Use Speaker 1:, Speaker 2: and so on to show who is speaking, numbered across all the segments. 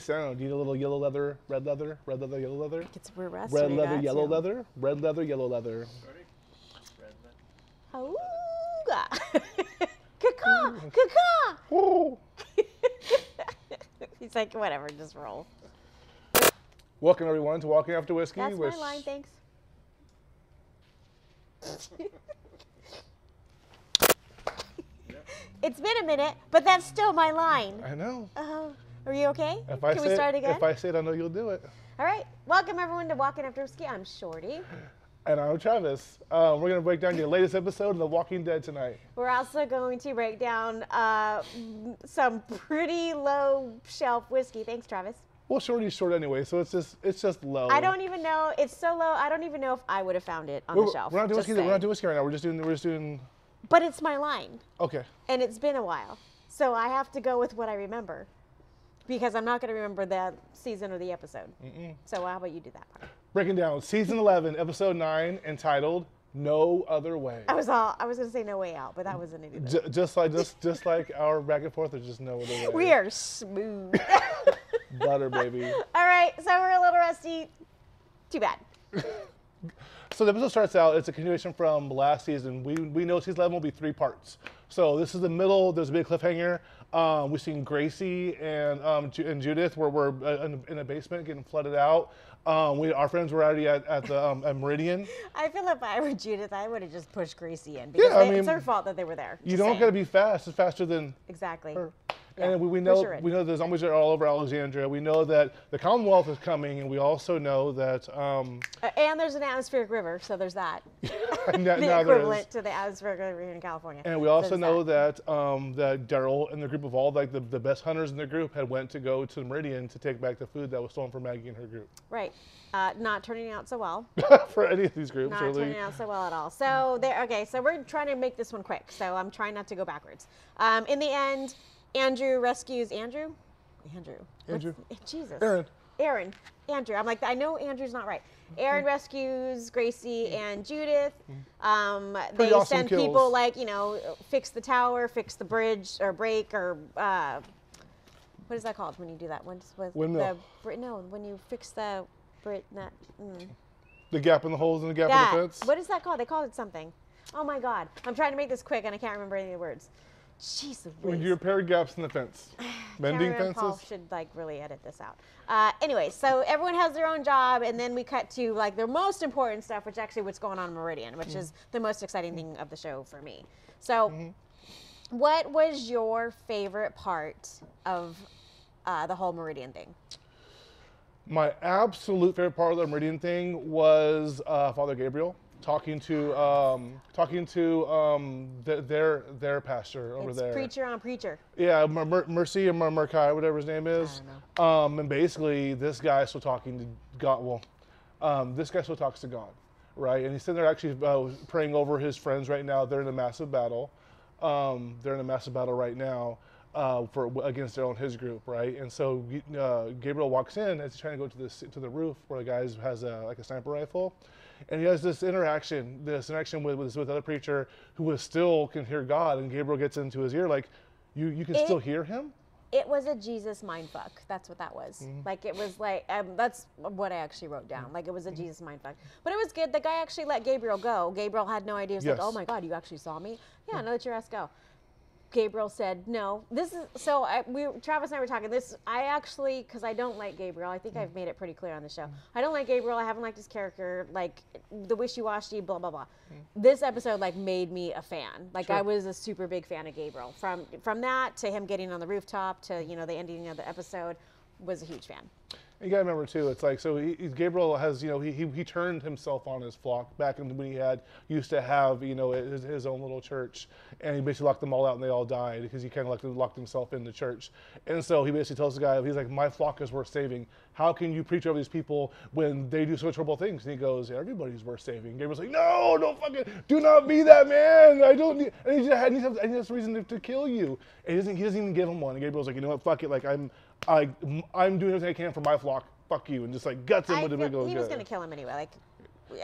Speaker 1: sound? Do you need a little yellow leather, red leather, red leather, yellow leather?
Speaker 2: It's we're
Speaker 1: Red leather, yellow
Speaker 2: too.
Speaker 1: leather, red leather, yellow leather.
Speaker 2: Auga. Caw.
Speaker 1: Woo!
Speaker 2: He's like, whatever, just roll.
Speaker 1: Welcome everyone to Walking After Whiskey.
Speaker 2: That's my line, thanks. it's been a minute, but that's still my line.
Speaker 1: I know.
Speaker 2: Uh, are you okay?
Speaker 1: If I
Speaker 2: Can
Speaker 1: say
Speaker 2: we start
Speaker 1: it,
Speaker 2: again?
Speaker 1: if I say it, I know you'll do it.
Speaker 2: All right. Welcome everyone to Walking After Whiskey. I'm Shorty.
Speaker 1: And I'm Travis. Uh, we're gonna break down your latest episode of The Walking Dead tonight.
Speaker 2: We're also going to break down uh, some pretty low shelf whiskey. Thanks, Travis.
Speaker 1: Well, Shorty's short anyway, so it's just it's just low.
Speaker 2: I don't even know. It's so low. I don't even know if I would have found it on
Speaker 1: We're,
Speaker 2: the shelf.
Speaker 1: we're not doing whiskey. We're not doing whiskey right now. We're just doing. We're just doing.
Speaker 2: But it's my line,
Speaker 1: Okay.
Speaker 2: and it's been a while, so I have to go with what I remember, because I'm not going to remember the season or the episode. So how about you do that part?
Speaker 1: Breaking down season 11, episode 9, entitled "No Other Way."
Speaker 2: I was all. I was going to say no way out, but that wasn't it.
Speaker 1: J- just like just just like our back and forth, there's just no other way.
Speaker 2: we are smooth.
Speaker 1: butter, baby.
Speaker 2: all right, so we're a little rusty. Too bad.
Speaker 1: So the episode starts out. It's a continuation from last season. We we know season 11 will be three parts. So this is the middle. There's a big cliffhanger. Um, we've seen Gracie and um, Ju- and Judith, where we're uh, in, in a basement getting flooded out. Um, we our friends were already at, at the um, at Meridian.
Speaker 2: I feel if I were Judith, I would have just pushed Gracie in because
Speaker 1: Yeah, I
Speaker 2: they- it's
Speaker 1: mean,
Speaker 2: her fault that they were there.
Speaker 1: You
Speaker 2: Just
Speaker 1: don't got to be fast. It's faster than
Speaker 2: exactly.
Speaker 1: her.
Speaker 2: Yeah,
Speaker 1: and we, we know we know the zombies are all over Alexandria. We know that the Commonwealth is coming, and we also know that um,
Speaker 2: Uh, and there's an atmospheric river, so there's that.
Speaker 1: now,
Speaker 2: the equivalent to the atmospheric river here in California.
Speaker 1: And we also
Speaker 2: there's
Speaker 1: know that um, that Daryl and the group of all like the, the best hunters in the group had went to go to the Meridian to take back the food that was stolen from Maggie and her group.
Speaker 2: Right. Uh, not turning out so well.
Speaker 1: For any of these groups,
Speaker 2: Not
Speaker 1: really.
Speaker 2: turning out so well at all. So there. Okay. So we're trying to make this one quick. So I'm trying not to go backwards. Um, in the end, Andrew rescues Andrew. Andrew. What's-
Speaker 1: Andrew.
Speaker 2: Jesus.
Speaker 1: Aaron.
Speaker 2: Aaron. Andrew. I'm like I know Andrew's not right. Aaron rescues Gracie and Judith. Um, they
Speaker 1: awesome
Speaker 2: send
Speaker 1: kills.
Speaker 2: people like you know fix the tower, fix the bridge or break or. Uh, what is that called when you do that? What's with
Speaker 1: Windmill.
Speaker 2: the no when you fix the that mm,
Speaker 1: The gap in the holes in the gap
Speaker 2: that
Speaker 1: in the fence.
Speaker 2: what is that called? They call it something. Oh my god, I'm trying to make this quick and I can't remember any of the words. Louise.
Speaker 1: you repair gaps in the fence. Mending
Speaker 2: Cameron Paul
Speaker 1: fences.
Speaker 2: should like really edit this out. Uh, anyway, so everyone has their own job, and then we cut to like their most important stuff, which actually what's going on in Meridian, which is the most exciting thing of the show for me. So, what was your favorite part of uh, the whole Meridian thing?
Speaker 1: My absolute favorite part of the Meridian thing was uh, Father Gabriel talking to um, talking to um, th- their their pastor over
Speaker 2: it's
Speaker 1: there.
Speaker 2: preacher on preacher.
Speaker 1: Yeah, Mer- Mer- Mercy and Mer- Merkai, whatever his name is. Um, and basically, this guy still talking to God. Well, um, this guy still talks to God, right? And he's sitting there actually uh, praying over his friends right now. They're in a massive battle. Um, they're in a massive battle right now uh, for against their own his group, right? And so uh, Gabriel walks in as he's trying to go to the to the roof where the guy has a, like a sniper rifle, and he has this interaction, this interaction with with, with other preacher who was still can hear God, and Gabriel gets into his ear like, you you can
Speaker 2: It-
Speaker 1: still hear him.
Speaker 2: It was a Jesus mindfuck. That's what that was.
Speaker 1: Mm-hmm.
Speaker 2: Like it was like um, that's what I actually wrote down. Like it was a
Speaker 1: Mm-hmm.
Speaker 2: Jesus mindfuck. But it was good. The guy actually let Gabriel go. Gabriel had no idea. He was like, "Oh my God, you actually saw me? Yeah, no, let your ass go." Gabriel said, "No, this is so." I, we Travis and I were talking. This I actually because I don't like Gabriel. I think. I've made it pretty clear on the show. Mm-hmm. I don't like Gabriel. I haven't liked his character. Like the wishy-washy, blah blah blah. Mm-hmm. This episode like made me a fan. Like I was a super big fan of Gabriel. From from that to him getting on the rooftop to you know the ending of the episode, was a huge fan.
Speaker 1: You gotta remember too. It's like so. He, Gabriel has you know he, he he turned himself on his flock back in when he had used to have you know his, his own little church, and he basically locked them all out and they all died because he kind of locked, locked himself in the church. And so he basically tells the guy he's like my flock is worth saving. How can you preach over these people when they do such horrible things? And he goes everybody's worth saving. Gabriel's like no, don't fucking do not be that man. I don't need. I need to have, I need I reason to, to kill you. And he doesn't he doesn't even give him one. And Gabriel's like you know what fuck it like I'm. I, I'm doing everything I can for my flock. Fuck you, and just like guts him
Speaker 2: I
Speaker 1: with a
Speaker 2: feel-
Speaker 1: big old
Speaker 2: he was to kill him anyway. Like,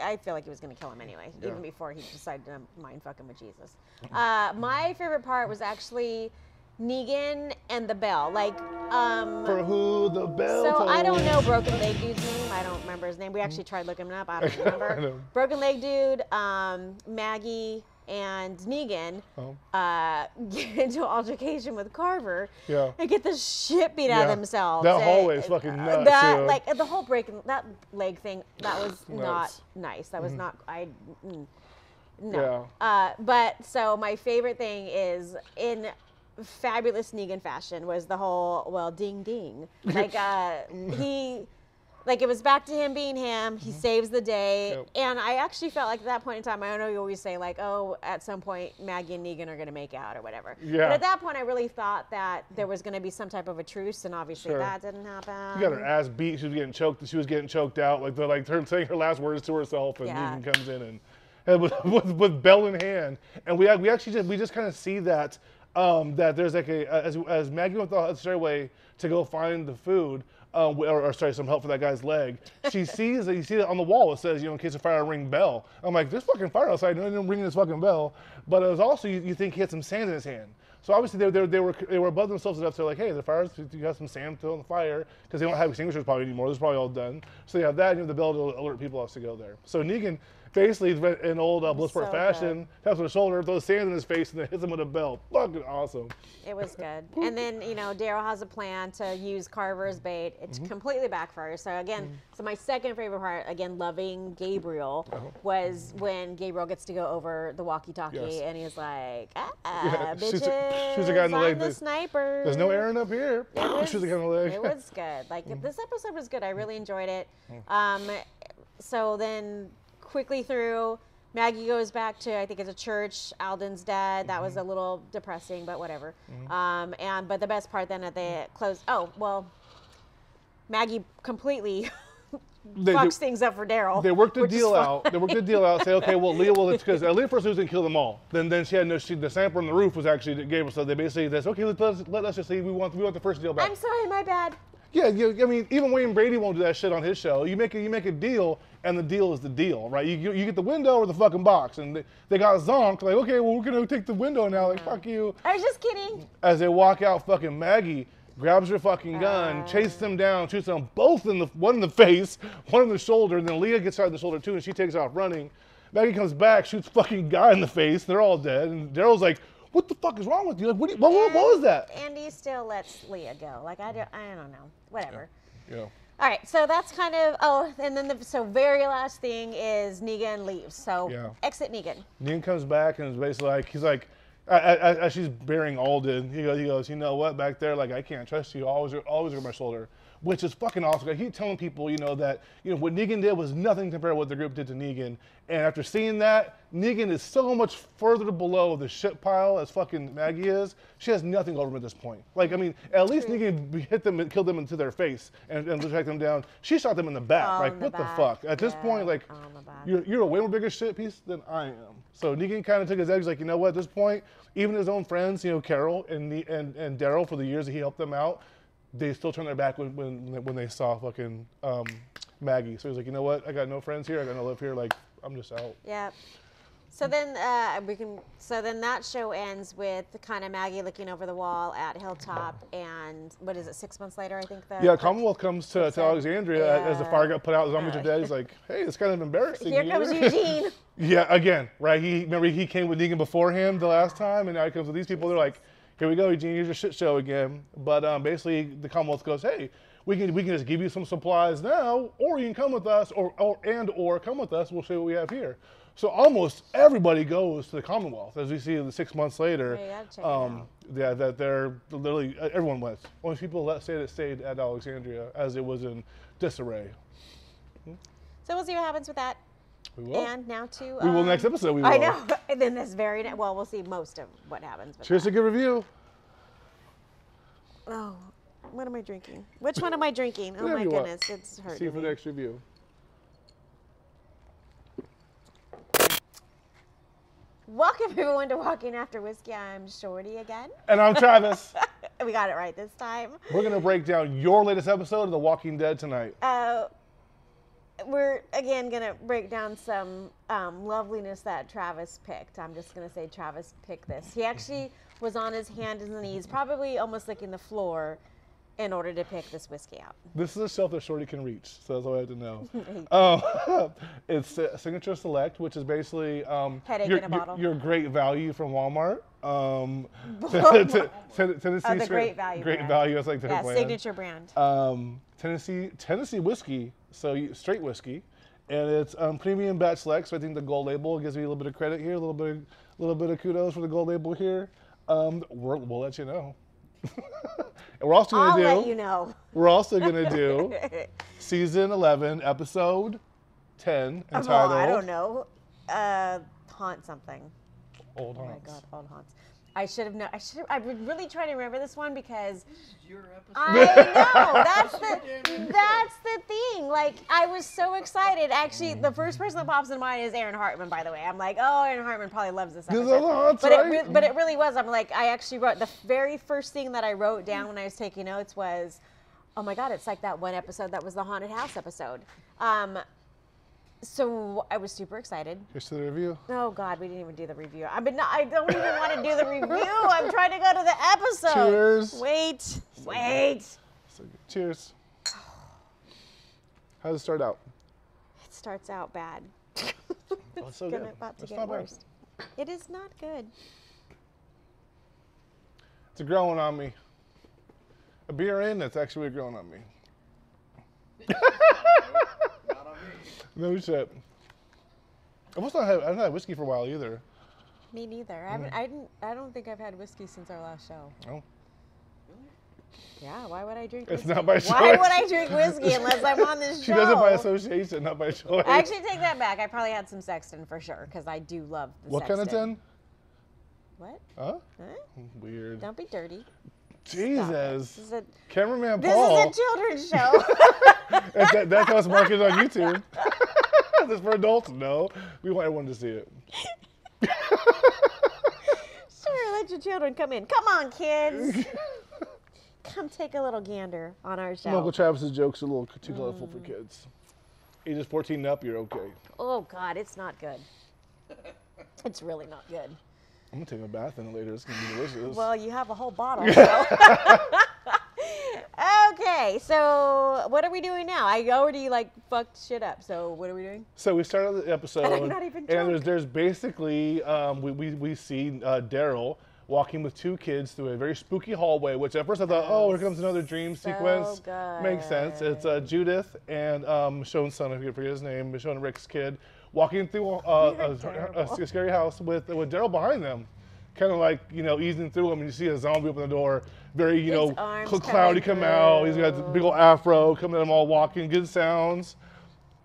Speaker 2: I feel like he was going to kill him anyway,
Speaker 1: Yeah.
Speaker 2: even before he decided to mind fuck him with Jesus. Uh, my favorite part was actually Negan and the Bell. Like, um,
Speaker 1: For who the bell
Speaker 2: so I don't know Broken Leg Dude's name. I don't remember his name. We actually tried looking him up. I don't remember.
Speaker 1: know.
Speaker 2: Broken Leg Dude, um, Maggie, and Negan
Speaker 1: Oh.
Speaker 2: uh, get into an altercation with Carver
Speaker 1: Yeah.
Speaker 2: and get the shit beat out of themselves.
Speaker 1: That hallway is fucking
Speaker 2: uh,
Speaker 1: nuts,
Speaker 2: That
Speaker 1: yeah.
Speaker 2: like the whole breaking that leg thing. That was not nice. That was
Speaker 1: Mm-hmm.
Speaker 2: not. I. mm, no. Uh, but so my favorite thing is in fabulous Negan fashion was the whole well ding ding like uh, he like it was back to him being him he saves the day
Speaker 1: Mm-hmm. Yep.
Speaker 2: and I actually felt like at that point in time I know you always say like oh at some point Maggie and Negan are gonna make out or whatever
Speaker 1: Yeah.
Speaker 2: but at that point I really thought that there was gonna be some type of a truce and obviously
Speaker 1: Sure.
Speaker 2: that didn't happen
Speaker 1: She got her ass beat. She was getting choked. She was getting choked out. Like they're like her saying her last words to herself, and
Speaker 2: Yeah.
Speaker 1: Negan comes in and, and with, with, with bell in hand. And we we actually just we just kind of see that um, that there's like a as, as Maggie went the stairway to go find the food. Um, or, or sorry, some help for that guy's leg. She sees that you see it on the wall. It says, you know, in case of fire, ring bell. I'm like, there's fucking fire outside. No, didn't ring this fucking bell. But it was also you, you think he had some sand in his hand. So obviously they, they, they were they were above themselves enough to like, hey, the fire's you got some sand still on the fire because they don't have extinguishers probably anymore. This is probably all done. So they have that and you have the bell to alert people else to go there. So Negan basically in old uh, Bloodsport
Speaker 2: So
Speaker 1: fashion taps on the shoulder, throws sand in his face, and then hits him with a bell. Fucking awesome.
Speaker 2: It was good. And then, you know, Daryl has a plan to use Carver's bait. It
Speaker 1: Mm-hmm.
Speaker 2: completely backfires. So again, so my second favorite part, again, loving Gabriel,
Speaker 1: Uh-huh.
Speaker 2: was when Gabriel gets to go over the walkie-talkie
Speaker 1: Yes.
Speaker 2: and he's like, ah,
Speaker 1: Yeah,
Speaker 2: bitches,
Speaker 1: shoots a- guy in the leg
Speaker 2: the sniper.
Speaker 1: There's no Aaron up here.
Speaker 2: Was,
Speaker 1: Shoots the guy in the leg.
Speaker 2: it was good. Like this episode was good. I really enjoyed it.
Speaker 1: Mm.
Speaker 2: Um, so then quickly through, Maggie goes back to I think it's a church. Alden's dead. That
Speaker 1: Mm-hmm.
Speaker 2: was a little depressing, but whatever. Um, and but the best part then that they close. Oh well, Maggie completely
Speaker 1: They-
Speaker 2: fucks
Speaker 1: they-
Speaker 2: things up for Daryl.
Speaker 1: They worked the deal out. They worked the deal out. Say, okay, well, Leah will because uh, Leah first was gonna kill them all. Then, then she had no. She, the sampler on the roof was actually Gabriel. So they basically said, okay, let us let us just see. We want we want the first deal back.
Speaker 2: I'm sorry, my bad.
Speaker 1: Yeah, you, I mean, even Wayne Brady won't do that shit on his show. You make a, you make a deal, and the deal is the deal, right? You, you, you get the window or the fucking box, and they, they got zonked. Like, okay, well, we're gonna take the window now. Like, fuck you.
Speaker 2: I was just kidding.
Speaker 1: As they walk out, fucking Maggie grabs her fucking gun,
Speaker 2: Uh.
Speaker 1: chases them down, shoots them both in the one in the face, one in the shoulder, and then Leah gets shot in the shoulder too, and she takes off running. Maggie comes back, shoots fucking guy in the face. They're all dead, and Daryl's like, "What the fuck is wrong with you? Like, what, you- what, what, what was that?"
Speaker 2: Andy still lets Leah go. Like I don't, I don't know. Whatever.
Speaker 1: Yeah.
Speaker 2: All right, so that's kind of oh, and then the so very last thing is Negan leaves. So
Speaker 1: Yeah.
Speaker 2: exit Negan.
Speaker 1: Negan comes back and is basically like, he's like, as, as she's bearing Alden, he goes, he goes, you know what, back there, like I can't trust you. Always, always over my shoulder, which is fucking awesome. I keep telling people, you know, that you know what Negan did was nothing compared to what the group did to Negan. And after seeing that, Negan is so much further below the shit pile as fucking Maggie is. She has nothing over him at this point. Like, I mean, at least Negan hit them and killed them into their face and, and tracked them down. She shot them in the back. Like,
Speaker 2: the
Speaker 1: what the fuck? At this point, like,
Speaker 2: back.
Speaker 1: you're, you're a way more bigger shit piece than I am. So Negan kind of took his eggs, like, you know what, at this point, even his own friends, you know, Carol and and, and Daryl, for the years that he helped them out, they still turned their back when, when, when they saw fucking um, Maggie. So he's like, you know what, I got no friends here, I got no live here, like, I'm just out.
Speaker 2: Yeah. So then uh, we can. So then that show ends with kind of Maggie looking over the wall at Hilltop, and what is it? Six months later, I think. The
Speaker 1: Yeah, Commonwealth comes to, to. Alexandria as the fire got put out, the zombies are dead. He's like, hey, it's kind of embarrassing.
Speaker 2: Here comes? Eugene.
Speaker 1: Yeah, again, right? He remember he came with Negan before him the last time, and now he comes with these people. They're like, "Here we go, Eugene. Here's your shit show again." But um, basically, the Commonwealth goes, "Hey, we can we can just give you some supplies now, or you can come with us, or, or and or come with us. We'll show you what we have here." So almost everybody goes to the Commonwealth, as we see the six months later.
Speaker 2: It
Speaker 1: um, yeah, that they're literally everyone went. Only people that say that stayed at Alexandria, as it was in disarray.
Speaker 2: So we'll see what happens with that.
Speaker 1: We will.
Speaker 2: And now to.
Speaker 1: we will
Speaker 2: um,
Speaker 1: next episode. We will.
Speaker 2: I know. And then this very ne- well, we'll see most of what happens. With
Speaker 1: Cheers to
Speaker 2: that.
Speaker 1: good review.
Speaker 2: Oh, what am I drinking? Which one am I drinking? Oh
Speaker 1: Whatever
Speaker 2: my
Speaker 1: you want.
Speaker 2: goodness, it's
Speaker 1: See
Speaker 2: hurting
Speaker 1: you for
Speaker 2: me.
Speaker 1: the next review.
Speaker 2: Welcome everyone to Walking After Whiskey. I'm Shorty again.
Speaker 1: And I'm Travis.
Speaker 2: we got it right this time.
Speaker 1: We're gonna break down your latest episode of The Walking Dead tonight.
Speaker 2: Uh, we're again gonna break down some um, loveliness that Travis picked. I'm just gonna say Travis picked this. He actually was on his hands and knees, probably almost licking the floor, in order to pick this whiskey out.
Speaker 1: This is a shelf that Shorty can reach, so that's all I have to know. um, it's uh, Signature Select, which is basically um,
Speaker 2: Headache
Speaker 1: your,
Speaker 2: in a
Speaker 1: your-
Speaker 2: bottle.
Speaker 1: your great value from Walmart. Um, Ten- Tennessee
Speaker 2: Oh, the Great Value
Speaker 1: Great
Speaker 2: brand.
Speaker 1: value. That's like their
Speaker 2: Yeah,
Speaker 1: brand.
Speaker 2: signature brand.
Speaker 1: um, Tennessee Tennessee whiskey, so you, straight whiskey, and it's um, premium batch select. So I think the gold label gives me a little bit of credit here, a little bit, a little bit of kudos for the gold label here. Um, we're, we'll let you know. and we're also
Speaker 2: I'll
Speaker 1: gonna do.
Speaker 2: let you know.
Speaker 1: We're also gonna do season eleven, episode ten, entitled
Speaker 2: I don't know. Uh, haunt something.
Speaker 1: Old
Speaker 2: Oh my
Speaker 1: Haunts.
Speaker 2: god, old haunts. I should have known. I should. I've been really trying to remember this one because
Speaker 3: This is your episode.
Speaker 2: I know that's the that's the thing. Like I was so excited. Actually, the first person that pops in mind is Aaron Hartman. By the way, I'm like, oh, Aaron Hartman probably loves this
Speaker 1: These are
Speaker 2: episode.
Speaker 1: the haunts,
Speaker 2: but it
Speaker 1: right?
Speaker 2: re- but it really was. I'm like, I actually wrote the very first thing that I wrote down when I was taking notes was, oh my god, it's like that one episode that was the haunted house episode. Um, so I was super excited.
Speaker 1: Here's to the review.
Speaker 2: Oh God, we didn't even do the review. I mean, no, I don't even want to do the review. I'm trying to go to the episode.
Speaker 1: Cheers.
Speaker 2: Wait, wait.
Speaker 1: So, cheers. How does it start out?
Speaker 2: It starts out bad.
Speaker 1: It's so
Speaker 2: Gonna
Speaker 1: good.
Speaker 2: about to
Speaker 1: It's
Speaker 2: get
Speaker 1: not bad.
Speaker 2: worse. It is not good.
Speaker 1: It's growing on me. A beer in, that's actually growing on me.
Speaker 3: Not on me.
Speaker 1: No shit. I must not have. I haven't had whiskey for a while either.
Speaker 2: Me neither. I haven't. Mm. I didn't. I don't think I've had whiskey since our last show.
Speaker 1: Oh, Really?
Speaker 2: Yeah. Why would I drink?
Speaker 1: It's
Speaker 2: whiskey?
Speaker 1: not by choice.
Speaker 2: Why would I drink whiskey unless I'm on this show?
Speaker 1: she does it by association, not by choice.
Speaker 2: I actually take that back. I probably had some Sexton for sure because I do love the
Speaker 1: what kind of
Speaker 2: Sexton.
Speaker 1: tin?
Speaker 2: What?
Speaker 1: Huh?
Speaker 2: Huh?
Speaker 1: Weird.
Speaker 2: Don't be dirty.
Speaker 1: Jesus.
Speaker 2: This is a,
Speaker 1: Cameraman
Speaker 2: this
Speaker 1: Paul.
Speaker 2: is a children's show.
Speaker 1: that, that, that's how it's marketed on YouTube. this for adults? No. We want everyone to see it.
Speaker 2: Sure, let your children come in. Come on, kids. come take a little gander on our show.
Speaker 1: Uncle Travis's jokes are a little too colorful
Speaker 2: Mm.
Speaker 1: for kids. Ages 14 and up, you're okay.
Speaker 2: Oh God, it's not good. It's really not good.
Speaker 1: I'm gonna take a bath in it later. It's gonna be delicious.
Speaker 2: Well, you have a whole bottle. So. okay, so what are we doing now? I already like fucked shit up. So what are we doing?
Speaker 1: So we started the episode,
Speaker 2: And I'm not even
Speaker 1: and there's
Speaker 2: drunk.
Speaker 1: there's basically um, we, we we see uh, Daryl walking with two kids through a very spooky hallway. Which at first I thought, oh, here comes another dream
Speaker 2: So
Speaker 1: sequence. Makes sense. It's uh. Judith and um, Michonne's son, I forget his name, Michonne and Rick's kid, walking through uh, a, a, a scary house with with Daryl behind them. Kind of like you know easing through them, and you see a zombie open the door, very you
Speaker 2: His
Speaker 1: know cloudy come out. He's got big old afro coming at them all walking, good sounds.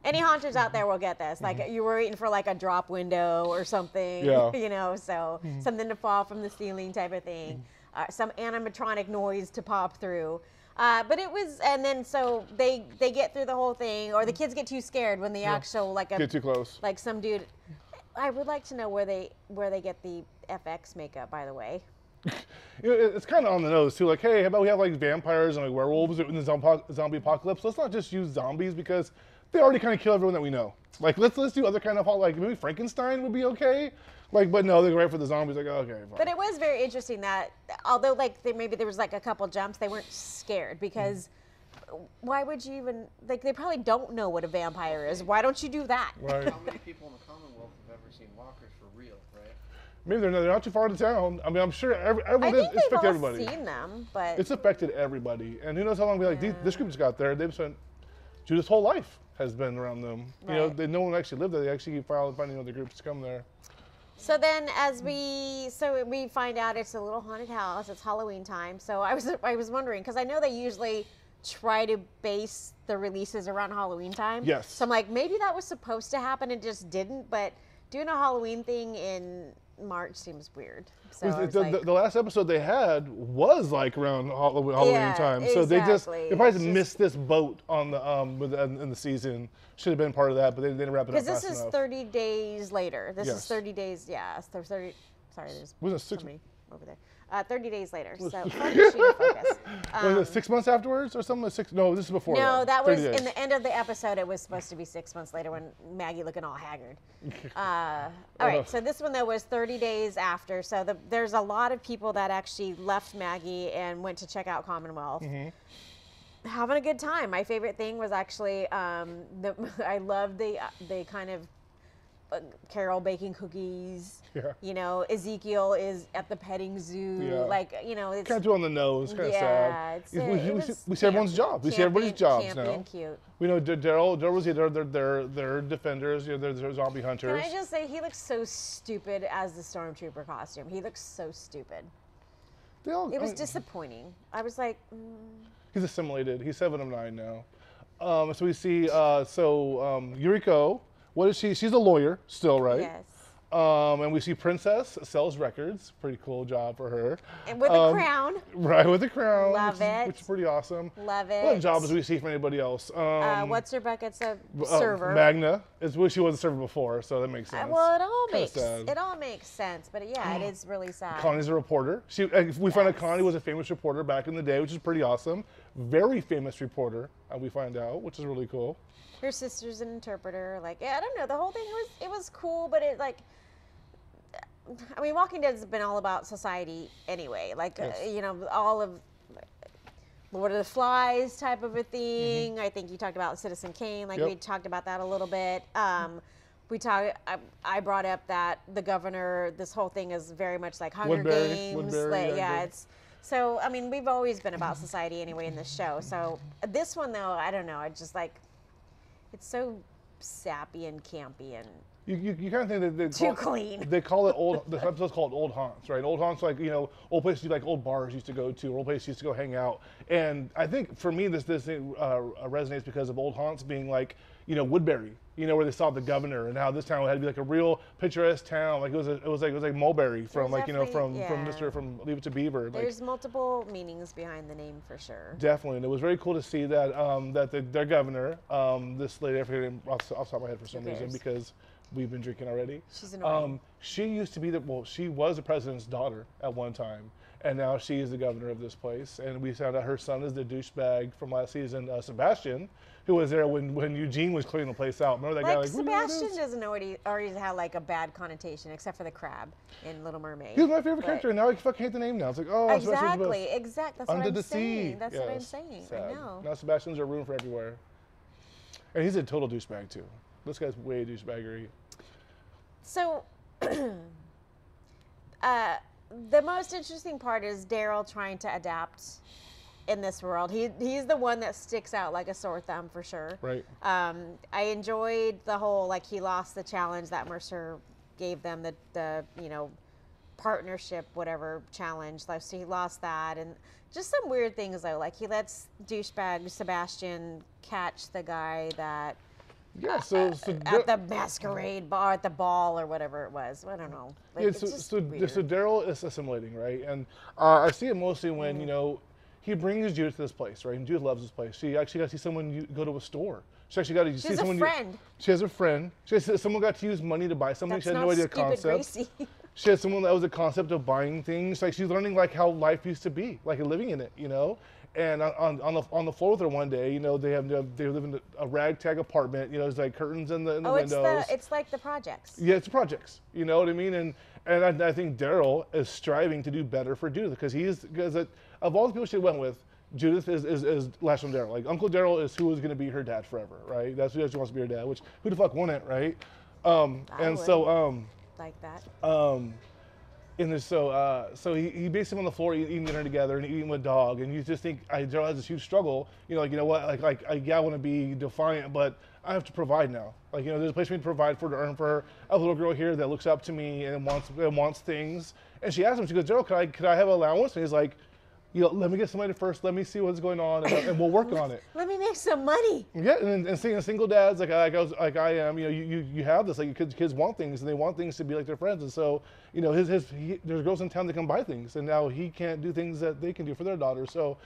Speaker 2: Any haunters out there will get this. Like you were waiting for like a drop window or something.
Speaker 1: Yeah.
Speaker 2: You know, so something to fall from the ceiling type of thing. Uh, some animatronic noise to pop through. Uh, but it was, and then so they they get through the whole thing, or the kids get too scared when the actual like a
Speaker 1: Get too close.
Speaker 2: like some dude. I would like to know where they where they get the FX makeup. By the way,
Speaker 1: you know, it's kind of on the nose too. Like, hey, how about we have like vampires and like werewolves in the zombie apocalypse? Let's not just use zombies because they already kind of kill everyone that we know. Like, let's let's do other kind of like maybe Frankenstein would be okay. Like, but no, they're right for the zombies. Like, okay, fine.
Speaker 2: but it was very interesting that although like there, maybe there was like a couple jumps, they weren't scared because. Why would you even like? They probably don't know what a vampire is. Why don't you do that?
Speaker 1: right.
Speaker 3: How many people in the Commonwealth have ever seen walkers for real, right?
Speaker 1: Maybe they're not, they're not too far to town. I mean, I'm sure every,
Speaker 2: I
Speaker 1: everyone
Speaker 2: think
Speaker 1: it's
Speaker 2: they've
Speaker 1: affected everybody.
Speaker 2: seen them, but
Speaker 1: It's affected everybody, and who knows how long? We like these, this group just got there. They've spent Judith's whole life has been around them. You know, they, no one actually lived there. They actually keep finding finding other groups to come there.
Speaker 2: So then, as we so we find out it's a little haunted house. It's Halloween time. So I was I was wondering because I know they usually try to base the releases around Halloween time.
Speaker 1: Yes.
Speaker 2: So I'm like, maybe that was supposed to happen and just didn't. But doing a Halloween thing in March seems weird. So
Speaker 1: Was
Speaker 2: I
Speaker 1: it-
Speaker 2: was
Speaker 1: the,
Speaker 2: like,
Speaker 1: the, the last episode they had was like around Halloween, Halloween
Speaker 2: Yeah,
Speaker 1: time, so they just they probably just missed this boat on the um in the season. Should have been part of that, but they didn't wrap it up
Speaker 2: because this is
Speaker 1: enough.
Speaker 2: 30 days later. This
Speaker 1: Yes.
Speaker 2: is 30 days. Yeah, 30. Sorry, there's
Speaker 1: Was it six?
Speaker 2: over there. Uh, 30 days later. So focus, focus.
Speaker 1: was it six months afterwards or something? Six? No, this is before.
Speaker 2: Um, No,
Speaker 1: that,
Speaker 2: that was
Speaker 1: days.
Speaker 2: in the end of the episode. It was supposed to be six months later when Maggie looking all haggard. Uh, all right, so this one though was 30 days after. So the, there's a lot of people that actually left Maggie and went to check out Commonwealth.
Speaker 1: Mm-hmm.
Speaker 2: Having a good time. My favorite thing was actually um, the I love the the kind of uh, Carol baking cookies.
Speaker 1: Yeah.
Speaker 2: You know, Ezekiel is at the petting zoo.
Speaker 1: Yeah.
Speaker 2: Like you know, it's
Speaker 1: kind of too on the nose, kind of
Speaker 2: yeah,
Speaker 1: sad.
Speaker 2: it's,
Speaker 1: we,
Speaker 2: uh,
Speaker 1: we-
Speaker 2: it
Speaker 1: we see, we see everyone's job. We see everybody's jobs now.
Speaker 2: cute.
Speaker 1: We know Daryl, Daryl was they're, they're, they're, they're defenders, you know, they're, they're zombie hunters. Can.
Speaker 2: I just say he looks so stupid as the stormtrooper costume. He looks so stupid.
Speaker 1: They all-
Speaker 2: It
Speaker 1: I
Speaker 2: was
Speaker 1: mean,
Speaker 2: disappointing. I was like, mm,
Speaker 1: He's assimilated. He's seven of nine now. Um, so we see, uh, so um, Yumiko, what is she? She's a lawyer still, right?
Speaker 2: yes.
Speaker 1: Um, and we see Princess sells records. Pretty cool job for her.
Speaker 2: And with a
Speaker 1: Um,
Speaker 2: crown,
Speaker 1: Right, with a crown.
Speaker 2: Love
Speaker 1: which is,
Speaker 2: it.
Speaker 1: Which is pretty awesome.
Speaker 2: love it.
Speaker 1: What jobs do we see from anybody else? Um,
Speaker 2: uh, what's her bucket's a
Speaker 1: uh,
Speaker 2: server?
Speaker 1: Magna. Is well, she was a server before, so that makes
Speaker 2: Uh,
Speaker 1: sense.
Speaker 2: well, it all
Speaker 1: Kinda
Speaker 2: makes
Speaker 1: sad.
Speaker 2: it all makes sense, but yeah, it is really sad.
Speaker 1: Connie's a reporter. She, uh, we find out Connie was a famous reporter back in the day, which is pretty awesome. Very famous reporter, uh, we find out, which is really cool.
Speaker 2: Her sister's an interpreter. Like, yeah, I don't know. The whole thing was it was cool, but it like. I mean, Walking Dead has been all about society anyway. Like,
Speaker 1: Yes.
Speaker 2: uh, you know, all of Lord of the Flies type of a thing. I think you talked about Citizen Kane. Like.
Speaker 1: Yep.
Speaker 2: we talked about that a little bit. Um, we talked. I, I brought up that the governor. This whole thing is very much like Hunger
Speaker 1: Woodbury,
Speaker 2: Games.
Speaker 1: Woodbury,
Speaker 2: like,
Speaker 1: yeah,
Speaker 2: yeah, it's so. I mean, we've always been about society anyway in this show. So this one though, I don't know. I just like it's so sappy and campy and
Speaker 1: You, you, you kind of think that they
Speaker 2: Too
Speaker 1: call,
Speaker 2: clean.
Speaker 1: They call it old. The episode's called Old Haunts, right? Old Haunts, like you know, old places like old bars used to go to, or old places used to go hang out. And I think for me, this this uh, resonates because of Old Haunts being like you know Woodbury, you know, where they saw the governor, and how this town had to be like a real picturesque town. Like it was a, it was like it was like Mulberry from
Speaker 2: There's
Speaker 1: like you know from
Speaker 2: definitely-
Speaker 1: from. Mr. from Leave It to Beaver. Like,
Speaker 2: there's multiple meanings behind the name for sure.
Speaker 1: Definitely, and it was very cool to see that um, that the, their governor, um, this lady, I forget her name off, off the top of my head for some reason because we've been drinking already.
Speaker 2: She's annoying.
Speaker 1: Um, she used to be the well, she was the president's daughter at one time, and now she is the governor of this place. And we found out her son is the douchebag from last season, uh, Sebastian, who was there when, when Eugene was cleaning the place out. Remember that guy?
Speaker 2: Like
Speaker 1: Like, "We know what
Speaker 2: Sebastian doesn't already already have like a bad connotation, except for the crab in Little Mermaid.
Speaker 1: He was my favorite
Speaker 2: But-
Speaker 1: character, and now I fucking hate the name now. It's like, oh, best.
Speaker 2: Exactly. That's
Speaker 1: Under
Speaker 2: what I'm
Speaker 1: the
Speaker 2: saying.
Speaker 1: sea.
Speaker 2: That's what I'm
Speaker 1: Yes,
Speaker 2: saying. I
Speaker 1: sad.
Speaker 2: know.
Speaker 1: Now Sebastian's a room for everywhere. And he's a total douchebag too. This guy's way douchebaggery.
Speaker 2: So, uh, the most interesting part is Daryl trying to adapt in this world. He he's the one that sticks out like a sore thumb for sure.
Speaker 1: Right.
Speaker 2: Um, I enjoyed the whole like he lost the challenge that Mercer gave them the the you know partnership whatever challenge. Like so he lost that and just some weird things though. Like he lets douchebag Sebastian catch the guy that
Speaker 1: Yeah. So, so
Speaker 2: at the masquerade bar at the ball or whatever it was. I don't know. Like,
Speaker 1: yeah,
Speaker 2: it's
Speaker 1: so, so, so Daryl is assimilating, right? And uh, I see it mostly when
Speaker 2: Mm.
Speaker 1: you know he brings Judith to this place, right? And Judith loves this place. She actually got to see someone you go to a store. She actually got to see
Speaker 2: has a
Speaker 1: someone.
Speaker 2: friend.
Speaker 1: You, she has a friend. She has, someone got to use money to buy something.
Speaker 2: That's
Speaker 1: she had
Speaker 2: not
Speaker 1: no idea
Speaker 2: stupid
Speaker 1: concept. She had someone that was a concept of buying things. Like she's learning like how life used to be, like living in it, you know. And on, on, the on the floor with her one day, you know, they have they live in a ragtag apartment. You know, there's like curtains in the in the
Speaker 2: oh, it's the it's like the projects.
Speaker 1: Yeah, it's the projects. You know what I mean? And and I, I think Daryl is striving to do better for Judith because he's because of all the people she went with, Judith is is, is latched on Daryl. Like Uncle Daryl is who is going to be her dad forever, right? That's who she wants to be her dad. Which who the fuck wouldn't, right? Um, and so um,
Speaker 2: Like that.
Speaker 1: um, and so uh, so he, he basically on the floor eating, eating dinner together and eating with dog, and you just think I Daryl has this huge struggle. You know, like you know what, like like I, yeah, I want to be defiant, but I have to provide now. Like you know, there's a place for me to provide for to earn for her. I have a little girl here that looks up to me and wants and wants things. And she asked him, she goes, Daryl, could I could I have allowance? And he's like, you know, let me get somebody first. Let me see what's going on, and, and we'll work on it.
Speaker 2: Let me make some money.
Speaker 1: Yeah, and, and seeing single dads like I, like I was like I am, you know, you, you, you have this like kids kids want things and they want things to be like their friends, and so you know his his he, there's girls in town that can buy things, and now he can't do things that they can do for their daughter. So,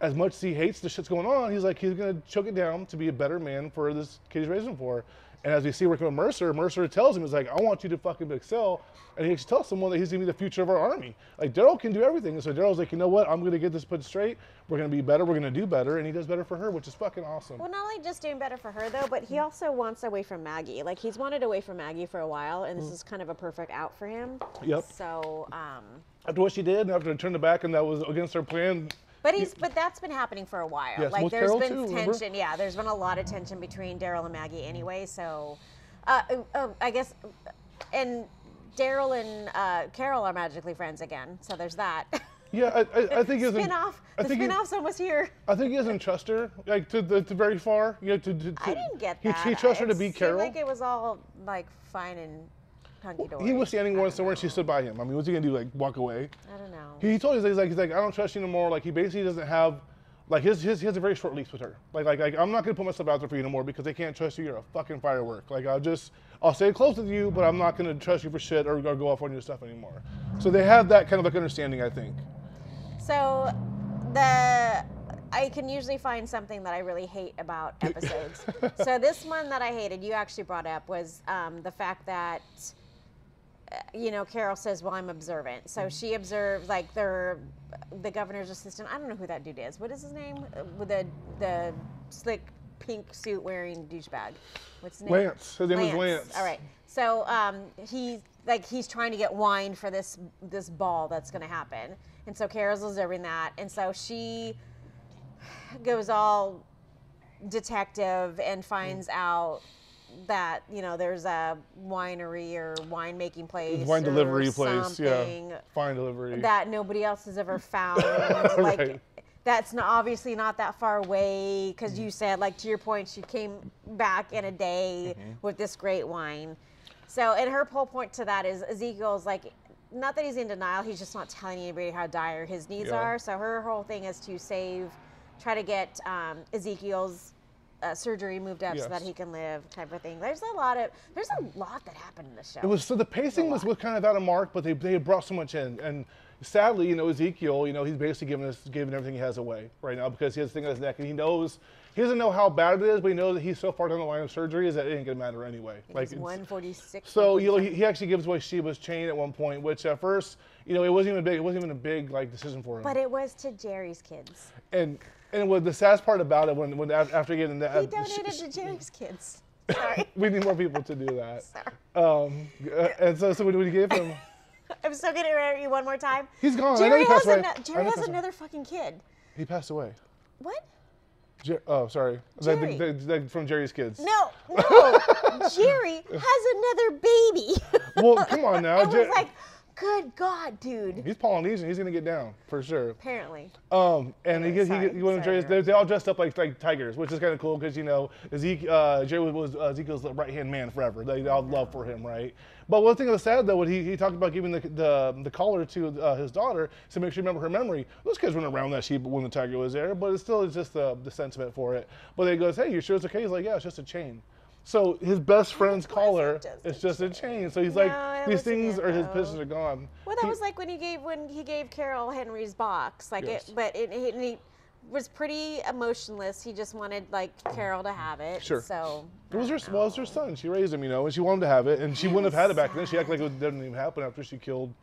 Speaker 1: as much as he hates the shit's going on, he's like he's gonna choke it down to be a better man for this kid he's raising for, And as we see working with Mercer, Mercer tells him, he's like, I want you to fucking excel. And he actually tells someone that he's gonna be the future of our army. Like Daryl can do everything. And so Daryl's like, you know what? I'm gonna get this put straight. We're gonna be better. We're gonna do better. And he does better for her, which is fucking awesome.
Speaker 2: Well, not only just doing better for her though, but he also wants away from Maggie. Like he's wanted away from Maggie for a while, and this is kind of a perfect out for him.
Speaker 1: Mm. Yep.
Speaker 2: So, um,
Speaker 1: After what she did, and after it turned it back, and that was against her plan.
Speaker 2: But he's but that's been happening for a while.
Speaker 1: Yes,
Speaker 2: like there's
Speaker 1: Carol
Speaker 2: been
Speaker 1: too, remember?
Speaker 2: tension. Yeah, there's been a lot of tension between Daryl and Maggie anyway. So, uh, uh, uh, I guess, and Daryl and uh, Carol are magically friends again. So there's that.
Speaker 1: Yeah, I, I, I think he doesn't.
Speaker 2: spin off.
Speaker 1: I
Speaker 2: The
Speaker 1: think he-
Speaker 2: spin off's almost here.
Speaker 1: I think he doesn't trust her, like to the to very far. You know, to, to, to
Speaker 2: I didn't get
Speaker 1: he,
Speaker 2: that.
Speaker 1: He trusts her to be Carol.
Speaker 2: Like it was all like fine and hunky dory.
Speaker 1: he was standing one somewhere and she stood by him. I mean, what's he gonna do? Like walk away?
Speaker 2: I don't know.
Speaker 1: He, he told us he's like he's like I don't trust you anymore. Like he basically doesn't have. Like his, his, he has a very short leash with her. Like, like, like I'm not gonna put myself out there for you anymore because I can't trust you. You're a fucking firework. Like I'll just, I'll stay close with you, but I'm not gonna trust you for shit or, or go off on your stuff anymore. So they have that kind of like understanding, I think.
Speaker 2: So the I can usually find something that I really hate about episodes. so this one that I hated, you actually brought up, was um, the fact that you know Carol says, "Well, I'm observant." So she observes like the governor's assistant. I don't know who that dude is. What is his name? Uh, With the the slick pink suit wearing douchebag. What's his name?
Speaker 1: Lance. His name is Lance.
Speaker 2: All right. So um, he like he's trying to get wine for this this ball that's going to happen, and so Carol's observing that, and so she goes all detective and finds out that you know there's a winery or winemaking place,
Speaker 1: Wine delivery place, yeah. Fine delivery.
Speaker 2: that nobody else has ever found. like
Speaker 1: Right.
Speaker 2: that's not, obviously not that far away because you said like to your point she came back in a day
Speaker 1: Mm-hmm.
Speaker 2: with this great wine. So and her whole point to that is Ezekiel's like not that he's in denial, he's just not telling anybody how dire his needs
Speaker 1: Yeah.
Speaker 2: are. So her whole thing is to save, try to get um, Ezekiel's uh, surgery moved up so that he can live, type of thing. There's a lot of there's a lot that happened in the show.
Speaker 1: It was so the pacing was, was kind of out of mark, but they they had brought so much in, and sadly, you know, Ezekiel, you know, he's basically giving us giving everything he has away right now because he has a thing on his neck, and he knows he doesn't know how bad it is, but he knows that he's so far down the line of surgery is that it ain't gonna matter anyway.
Speaker 2: like 146.
Speaker 1: so you know, he, he actually gives away Shiva's chain at one point, which at first, you know, it wasn't even a big, it wasn't even a big like decision for him.
Speaker 2: but it was to Jerry's kids.
Speaker 1: and and what the saddest part about it when when after getting that,
Speaker 2: He donated to Jerry's kids. Sorry.
Speaker 1: we need more people to do that.
Speaker 2: Sorry.
Speaker 1: Um, uh, and so so when we gave him,
Speaker 2: I'm still gonna interrupt you one more time.
Speaker 1: he's gone. I know
Speaker 2: Jerry
Speaker 1: he
Speaker 2: has,
Speaker 1: passed away.
Speaker 2: ano-
Speaker 1: I know
Speaker 2: Jerry has
Speaker 1: away.
Speaker 2: another fucking kid.
Speaker 1: He passed away.
Speaker 2: What?
Speaker 1: Jer- oh, sorry.
Speaker 2: Jerry.
Speaker 1: from Jerry's kids.
Speaker 2: No, no. Jerry has another baby.
Speaker 1: Well, come on now.
Speaker 2: I was like, good God, dude.
Speaker 1: he's Polynesian. He's gonna get down for sure.
Speaker 2: Apparently.
Speaker 1: Um, and he
Speaker 2: Anyway,
Speaker 1: gets, he,
Speaker 2: sorry.
Speaker 1: get- he went
Speaker 2: Sorry.
Speaker 1: They, all dressed up like like tigers, which is kind of cool because you know Ezekiel, uh, Jerry was, was uh, Ezekiel's right hand man forever. They, all love for him, right? But one thing that was sad though, when he, he talked about giving the the, the collar to uh, his daughter to make sure you remember her memory. Those kids weren't around that sheep when the tiger was there, but it still is just the, the sentiment for it. But he goes, "Hey, you sure it's okay?" He's like, "Yeah, it's just a chain." So his best friend's collar
Speaker 2: just
Speaker 1: is just a chain. So he's
Speaker 2: No,
Speaker 1: like, these things
Speaker 2: it,
Speaker 1: are his pieces are gone.
Speaker 2: Well, that
Speaker 1: He-
Speaker 2: was like when he gave when he gave Carol Henry's box. Like
Speaker 1: Yes.
Speaker 2: it, but it, he, he was pretty emotionless. He just wanted like Carol to have it.
Speaker 1: Sure.
Speaker 2: So
Speaker 1: It was her, well, it was her son. She raised him, you know, and she wanted to have it, and she wouldn't have had it back then. She acted like it didn't even happen after she killed,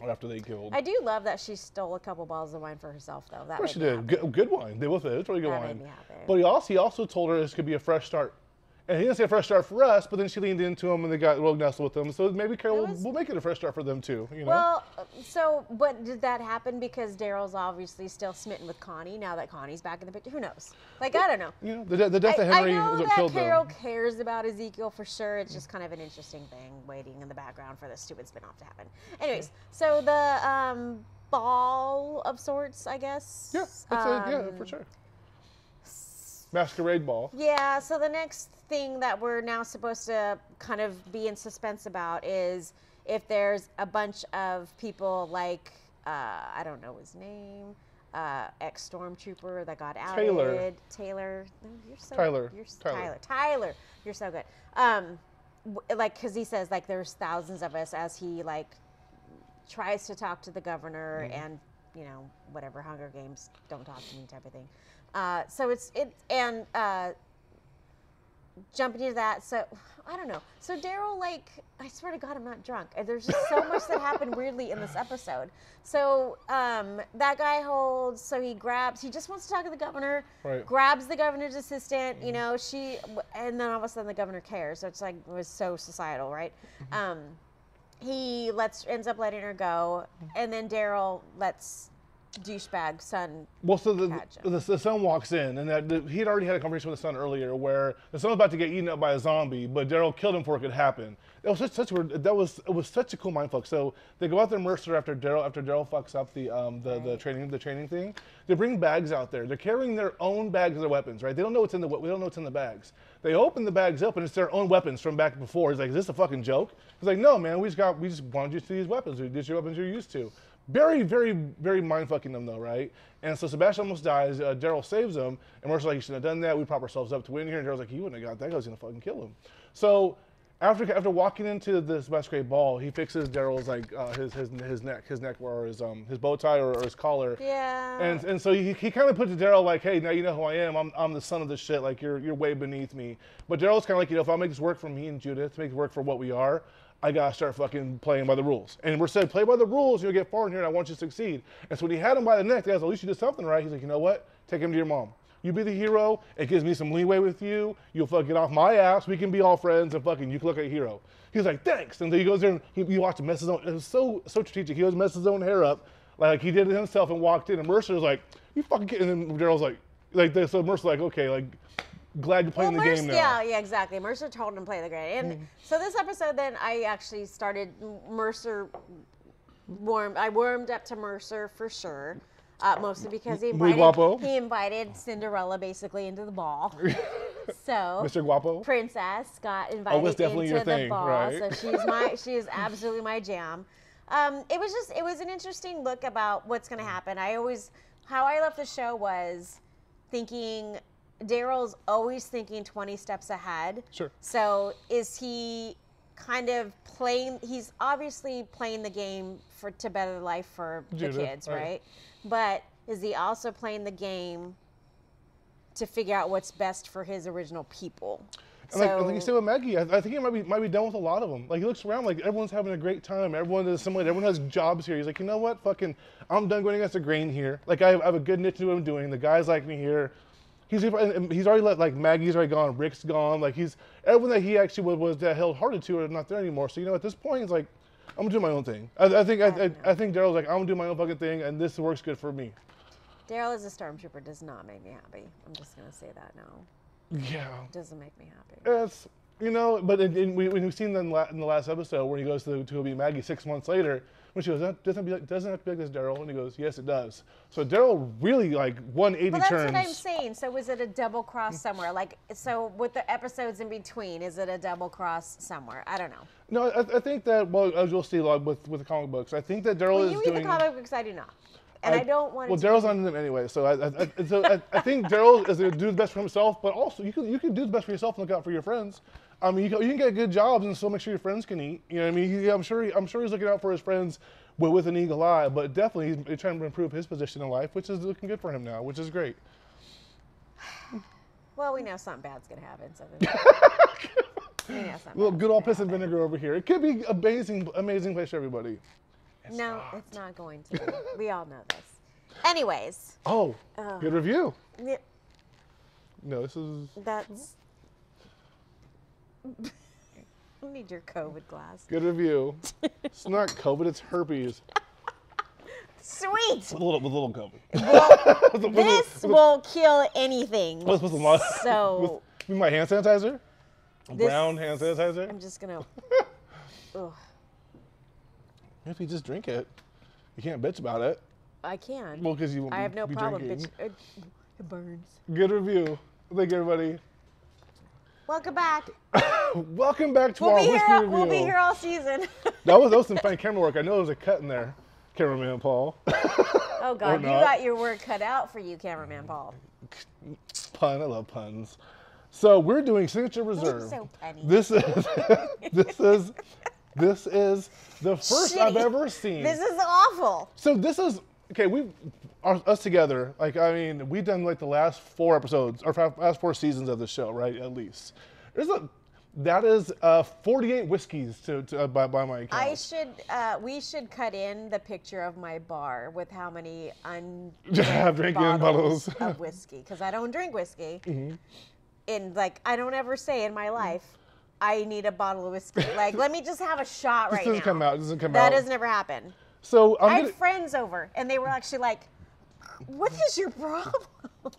Speaker 1: or after they killed.
Speaker 2: I do love that she stole a couple bottles of wine for herself, though. That
Speaker 1: of course she did. Good, good wine. They both did. It was really good
Speaker 2: That
Speaker 1: wine.
Speaker 2: made me happy.
Speaker 1: But he also he also told her this could be a fresh start. And he didn't say a fresh start for us, but then she leaned into him and they got real nestled with them. So maybe Carol will,
Speaker 2: was-
Speaker 1: will make it a fresh start for them too. You know?
Speaker 2: Well, so but did that happen because Daryl's obviously still smitten with Connie now that Connie's back in the picture? Who knows? Like I don't know.
Speaker 1: you know, the, the death
Speaker 2: I,
Speaker 1: of
Speaker 2: I know that Carol
Speaker 1: them.
Speaker 2: cares about Ezekiel for sure. It's just kind of an interesting thing waiting in the background for this stupid spinoff to happen. Anyways, so the um, ball of sorts, I guess.
Speaker 1: Yeah, that's a, yeah,
Speaker 2: um,
Speaker 1: for sure. Masquerade ball.
Speaker 2: Yeah, so the next thing that we're now supposed to kind of be in suspense about is if there's a bunch of people like, uh, I don't know his name, uh, ex stormtrooper that got outed.
Speaker 1: Taylor.
Speaker 2: Taylor. No, You're so
Speaker 1: Tyler.
Speaker 2: You're s-
Speaker 1: Tyler.
Speaker 2: Tyler. Tyler. You're so good. Um, like, because he says, like, there's thousands of us as he, like, tries to talk to the governor
Speaker 1: Mm-hmm.
Speaker 2: and you know whatever Hunger Games don't talk to me type of thing. Uh, so it's it and uh, jumping into that, so I don't know. So Daryl, like, I swear to God, I'm not drunk. There's just so much that happened weirdly in this episode. So um, that guy holds. So he grabs. He just wants to talk to the governor.
Speaker 1: Right.
Speaker 2: Grabs the governor's assistant. You know, she, and then all of a sudden the governor cares. So it's like it was so societal, right? Um, he lets ends up letting her go, and then Daryl lets douchebag son.
Speaker 1: Well, so the, the, the son walks in, and that, the, he had already had a conversation with the son earlier where the son was about to get eaten up by a zombie, but Daryl killed him before it could happen. It was such, such a, that was it was such a cool mindfuck. So they go out there Mercer after Daryl after Daryl fucks up the um the, the training the training thing. They bring bags out there. They're carrying their own bags of their weapons, right? They don't know what's in the we don't know what's in the bags. They open the bags up and it's their own weapons from back before. He's like, is this a fucking joke? He's like, no, man, we just got we just wanted you to see these weapons. These are your weapons you're used to. Very, very, very mind fucking them though, right? And so Sebastian almost dies. Uh, Daryl saves him, and Mercer's like, "You shouldn't have done that. We prop ourselves up to win here." And Daryl's like, "He wouldn't have got that. guy's gonna fucking kill him." So after after walking into this masquerade ball, he fixes Daryl's like uh, his his his neck, his neck or his um his bow tie or, or his collar.
Speaker 2: Yeah.
Speaker 1: And and so he, he kind of put to Daryl like, hey, now you know who I am. I'm, I'm the son of this shit. Like you're you're way beneath me. But Daryl's kind of like, you know, if I make this work for me and Judith, to make it work for what we are, I gotta start fucking playing by the rules. And we're said, play by the rules, you'll get far in here, and I want you to succeed. And so when he had him by the neck, the guy's, at least you did something right. He's like, you know what? Take him to your mom. You be the hero. It gives me some leeway with you. You'll fucking get off my ass. We can be all friends, and fucking you can look like a hero. He's like, thanks. And then he goes there and he, you watch him mess his own. It was so so strategic. He goes messes his own hair up, like he did it himself, and walked in. And Mercer's like, you fucking. Kidding? And Daryl's like, like this. So Mercer's like, okay, like, glad you're playing
Speaker 2: well,
Speaker 1: the
Speaker 2: Mercer,
Speaker 1: game now. Mm.
Speaker 2: Yeah, yeah, exactly. Mercer told him to play the game. And so this episode, then I actually started Mercer Warm. I warmed up to Mercer for sure. Uh, mostly because he invited
Speaker 1: guapo.
Speaker 2: he invited Cinderella basically into the ball. so
Speaker 1: Mr. Guapo.
Speaker 2: Princess got invited
Speaker 1: Oh, that's definitely
Speaker 2: into
Speaker 1: your
Speaker 2: the
Speaker 1: thing,
Speaker 2: ball.
Speaker 1: right?
Speaker 2: So she's my she is absolutely my jam. Um, it was just it was an interesting look about what's going to happen. I always how I left the show was thinking Daryl's always thinking 20 steps ahead.
Speaker 1: Sure.
Speaker 2: So is he kind of playing he's obviously playing the game for to better life for
Speaker 1: Judith,
Speaker 2: the kids,
Speaker 1: right.
Speaker 2: right? But is he also playing the game to figure out what's best for his original people?
Speaker 1: And like, like you said with Maggie, I, I think he might be might be done with a lot of them. Like he looks around, like everyone's having a great time. Everyone is similar. Everyone has jobs here. He's like, you know what? Fucking, I'm done going against the grain here. Like I have, I have a good niche to what I'm doing. The guys like me here. He's he's already let like Maggie's already gone. Rick's gone. Like he's everyone that he actually was, was that held hearted to are not there anymore. So you know, at this point, he's like, I'm gonna do my own thing. I, I think I, I, I think Daryl's like, I'm gonna do my own fucking thing, and this works good for me.
Speaker 2: Daryl as a stormtrooper does not make me happy. I'm just gonna say that now.
Speaker 1: Yeah.
Speaker 2: Doesn't make me happy.
Speaker 1: It's you know, but in, in, we, when we've seen in, la, in the last episode where he goes to to be Maggie six months later, when she goes, that doesn't be like, doesn't have to be like this, Daryl, and he goes, yes, it does. So Daryl really like 180
Speaker 2: Well, that's
Speaker 1: turns.
Speaker 2: what I'm saying. So was it a double cross somewhere? Like, so with the episodes in between, is it a double cross somewhere? I don't know.
Speaker 1: No, I, I think that well, as you'll see, like with with the comic books, I think that Daryl
Speaker 2: Well,
Speaker 1: is
Speaker 2: you read
Speaker 1: doing.
Speaker 2: the comic books, I do not, and I, don't want.
Speaker 1: Well,
Speaker 2: to
Speaker 1: Daryl's on them anyway, so I, I, I, so I, I think Daryl is going to do the best for himself, but also you can you can do the best for yourself and look out for your friends. I mean, you can, you can get good jobs and still make sure your friends can eat. You know what I mean? He, I'm sure he, I'm sure he's looking out for his friends with, with an eagle eye, but definitely he's, he's trying to improve his position in life, which is looking good for him now, which is great.
Speaker 2: Well, we know something bad's gonna happen. So then- we know something
Speaker 1: Little good old
Speaker 2: gonna
Speaker 1: piss and vinegar over here. It could be amazing, amazing place for everybody.
Speaker 2: No, it's not going to. be. we all know this. Anyways,
Speaker 1: Oh, um, good review.
Speaker 2: yeah,
Speaker 1: No, this is
Speaker 2: that's. I need your COVID glass.
Speaker 1: good review. it's not COVID, it's herpes.
Speaker 2: Sweet.
Speaker 1: With a little, with a little COVID. With a- with a-
Speaker 2: This will kill anything.
Speaker 1: What's with the
Speaker 2: So-
Speaker 1: with, with my hand sanitizer?
Speaker 2: This-
Speaker 1: Brown hand sanitizer?
Speaker 2: I'm just gonna. Ugh,
Speaker 1: If you just drink it, you can't bitch about it.
Speaker 2: I can.
Speaker 1: Well, because you won't
Speaker 2: I
Speaker 1: be,
Speaker 2: have no
Speaker 1: be
Speaker 2: problem.
Speaker 1: drinking.
Speaker 2: Bitch. It, it burns.
Speaker 1: Good review. Thank you, everybody.
Speaker 2: Welcome back.
Speaker 1: Welcome back to
Speaker 2: We'll
Speaker 1: our whiskey
Speaker 2: here.
Speaker 1: review.
Speaker 2: We'll be here all season.
Speaker 1: That was that was some fine camera work. I know there was a cut in there, cameraman Paul.
Speaker 2: oh God, you got your work cut out for you, cameraman Paul.
Speaker 1: Pun. I love puns. So we're doing signature reserve.
Speaker 2: so.
Speaker 1: This is this is this is the first I've ever seen.
Speaker 2: This is awful.
Speaker 1: So this is okay. We our, us together. Like I mean, we've done like the last four episodes or fa- last four seasons of the show, right? At least. There's a that is uh, 48 whiskeys to, to uh, by, by my account.
Speaker 2: I should. Uh, we should cut in the picture of my bar with how many un
Speaker 1: Drinking
Speaker 2: bottles
Speaker 1: bottles. Mm-hmm.
Speaker 2: of whiskey because I don't drink whiskey. And like I don't ever say in my life, I need a bottle of whiskey. Like let me just have a shot
Speaker 1: this
Speaker 2: right
Speaker 1: doesn't
Speaker 2: now.
Speaker 1: come out. This doesn't come
Speaker 2: That
Speaker 1: out.
Speaker 2: That has never happened.
Speaker 1: so I'm
Speaker 2: I
Speaker 1: gonna,
Speaker 2: had friends over and they were actually like, "What is your problem?"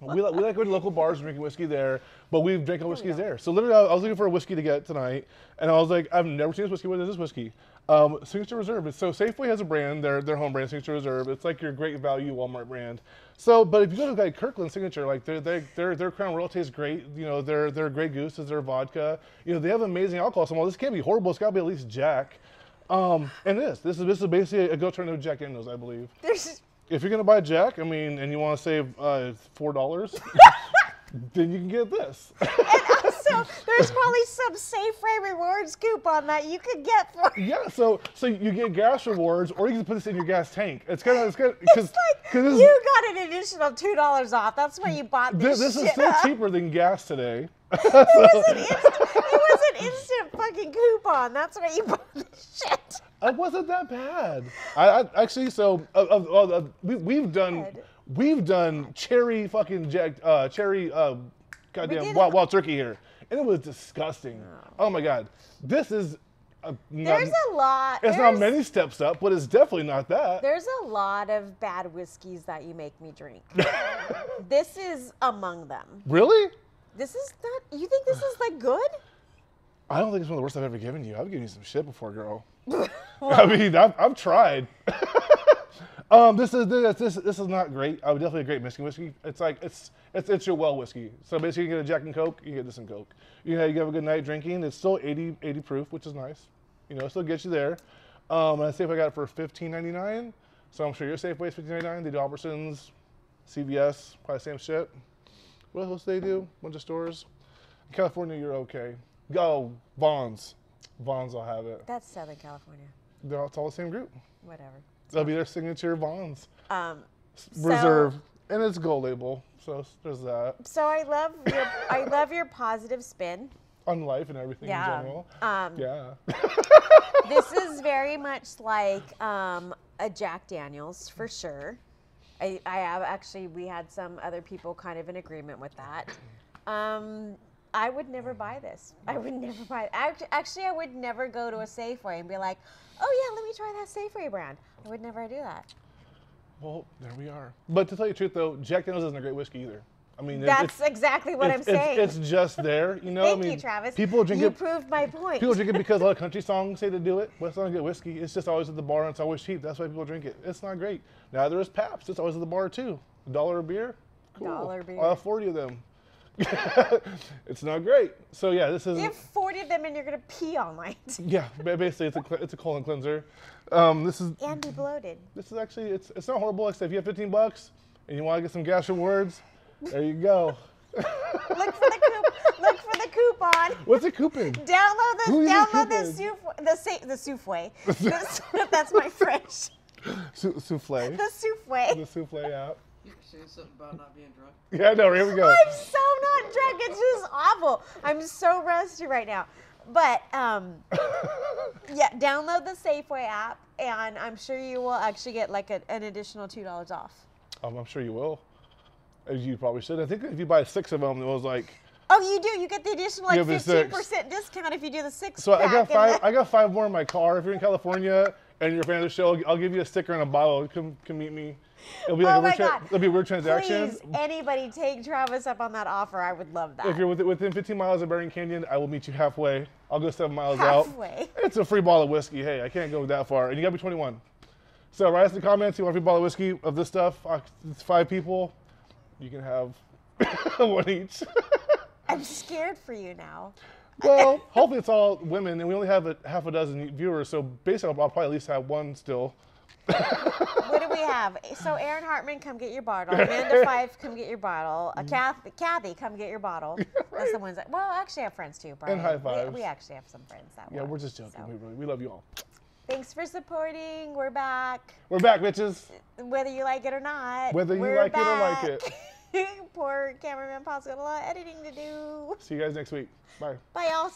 Speaker 1: we, like, we like going to local bars and drinking whiskey there, but we've drank whiskeys there. So literally, I was looking for a whiskey to get tonight, and I was like, I've never seen this whiskey. What is this whiskey? Um, Signature Reserve. So Safeway has a brand, their their home brand, Signature Reserve. It's like your great value Walmart brand. So, but if you go to like Kirkland Signature, like their their their their Crown Royal tastes great. You know, their their Grey Goose is their vodka. You know, they have amazing alcohol. So, I'm this can't be horrible. It's got to be at least Jack. Um, and it is. This is this is basically a good alternative to Jack Daniels, I believe.
Speaker 2: There's
Speaker 1: If you're gonna buy Jack, I mean, and you want to save uh, four dollars, then you can get this.
Speaker 2: And also there's probably some Safeway rewards coupon that you could get for.
Speaker 1: yeah, so so you get gas rewards, or you can put this in your gas tank. It's kind of it's kind because
Speaker 2: like you got an additional two dollars off. That's why you bought
Speaker 1: this,
Speaker 2: this.
Speaker 1: this is still
Speaker 2: up.
Speaker 1: cheaper than gas today.
Speaker 2: It was, an instant, it was an instant fucking coupon. That's why you bought this shit.
Speaker 1: It wasn't that bad. I, I actually so uh, uh, uh, we, we've done we've done cherry fucking jack uh, cherry uh, goddamn wild, wild turkey here, and it was disgusting. Oh my god, this is. Uh, not,
Speaker 2: There's a lot.
Speaker 1: It's not many steps up, but it's definitely not that.
Speaker 2: There's a lot of bad whiskeys that you make me drink. this is among them.
Speaker 1: Really?
Speaker 2: This is not. You think this is like good?
Speaker 1: I don't think it's one of the worst I've ever given you. I've given you some shit before, girl. I mean, I've, I've tried. um, this is this, this this is not great. I would definitely a great whiskey whiskey. It's like it's it's it's your well whiskey. So basically, you get a Jack and Coke, you get this and Coke. You know, you have a good night drinking. It's still 80 80 proof, which is nice. You know, it still gets you there. Um, and I say if I got it for 15.99, so I'm sure your Safeway's 15.99. They do Albertsons, CVS, probably same shit. What else do they do? Bunch of stores. In California, you're okay. Go Vons. Vons will have it.
Speaker 2: That's Southern California.
Speaker 1: They're all, it's all the same group.
Speaker 2: Whatever.
Speaker 1: That'll be their signature Vons
Speaker 2: Um,
Speaker 1: Reserve, and it's gold label. So there's that
Speaker 2: so I love your I love your positive spin.
Speaker 1: on life and everything
Speaker 2: Yeah.
Speaker 1: in general.
Speaker 2: Um,
Speaker 1: Yeah.
Speaker 2: this is very much like um, a Jack Daniels for sure. I, I have actually, we had some other people kind of in agreement with that. Um, I would never buy this. I would never buy it. Actually, actually, I would never go to a Safeway and be like, oh yeah, let me try that Safeway brand. I would never do that.
Speaker 1: well, there we are. But to tell you the truth, though, Jack Daniels isn't a great whiskey either. I mean,
Speaker 2: That's exactly what I'm
Speaker 1: it's, it's-
Speaker 2: saying.
Speaker 1: It's, just there, you know.
Speaker 2: Thank
Speaker 1: I mean,
Speaker 2: you, Travis.
Speaker 1: People drink
Speaker 2: you
Speaker 1: it.
Speaker 2: proved my point.
Speaker 1: People drink it because a lot of country songs say to do it, but it's not a good whiskey. It's just always at the bar and it's always cheap. That's why people drink it. It's not great. Neither is Pabst. It's always at the bar too. A dollar a beer? Cool.
Speaker 2: A dollar a beer.
Speaker 1: I'll have 40 of them. it's not great. So yeah, this is
Speaker 2: you have 40 of them and you're going to pee all night
Speaker 1: yeah, basically it's a it's a colon cleanser. Um, this is
Speaker 2: and be bloated.
Speaker 1: this is actually it's it's not horrible. Except if you have 15 bucks and you want to get some gas rewards, there you go.
Speaker 2: Look for the coup- look for the coupon.
Speaker 1: What's a coupon?
Speaker 2: Download the
Speaker 1: Who
Speaker 2: download the
Speaker 1: coupons?
Speaker 2: souffle, the sa- the souffle. The- that's my French.
Speaker 1: Sou- souffle.
Speaker 2: The souffle.
Speaker 1: The souffle app.
Speaker 3: You were saying something about not being drunk.
Speaker 1: Yeah, no, here we go.
Speaker 2: I'm so not drunk. It's just awful. I'm so rusty right now. But um, yeah, download the Safeway app, and I'm sure you will actually get like a, an additional two dollars off.
Speaker 1: Um, I'm sure you will. As you probably should. I think if you buy six of them, it was like.
Speaker 2: Oh, you do. You get the additional like
Speaker 1: Yeah, but
Speaker 2: fifteen
Speaker 1: six.
Speaker 2: percent discount if you do the six.
Speaker 1: So I got five. I got five more in my car. If you're in California and you're a fan of the show, I'll- I'll give you a sticker and a bottle. Come, come meet me. It'll be like
Speaker 2: oh
Speaker 1: a weird tra-! It'll be a weird transaction.
Speaker 2: Please, anybody take Travis up on that offer. I would love that.
Speaker 1: If you're within, within 15 miles of Berrien Canyon, I will meet you halfway. I'll go seven miles
Speaker 2: Halfway.
Speaker 1: out. It's a free bottle of whiskey. Hey, I can't go that far. And you gotta be 21. So write us in the comments. You want a free bottle of whiskey of this stuff? Uh, It's five people. You can have one each.
Speaker 2: I'm scared for you now.
Speaker 1: Well, hopefully it's all women, and we only have a, half a dozen viewers. So basically, I'll probably at least have one still.
Speaker 2: What do we have? So Aaron Hartman, come get your bottle. Amanda Fife, come get your bottle. Uh, Kathy, Kathy, come get your bottle. That's the ones that. Well, I actually have friends too, Brian.
Speaker 1: high
Speaker 2: We-
Speaker 1: fives.
Speaker 2: We, actually have some friends that.
Speaker 1: Yeah, we're just joking.
Speaker 2: so.
Speaker 1: We, really, we love you all.
Speaker 2: Thanks for supporting. We're back,
Speaker 1: We're back, bitches.
Speaker 2: whether you like it or not.
Speaker 1: Whether you like it or like
Speaker 2: back. Poor cameraman Paul's got a lot of editing to do.
Speaker 1: See you guys next week. Bye.
Speaker 2: Bye, y'all.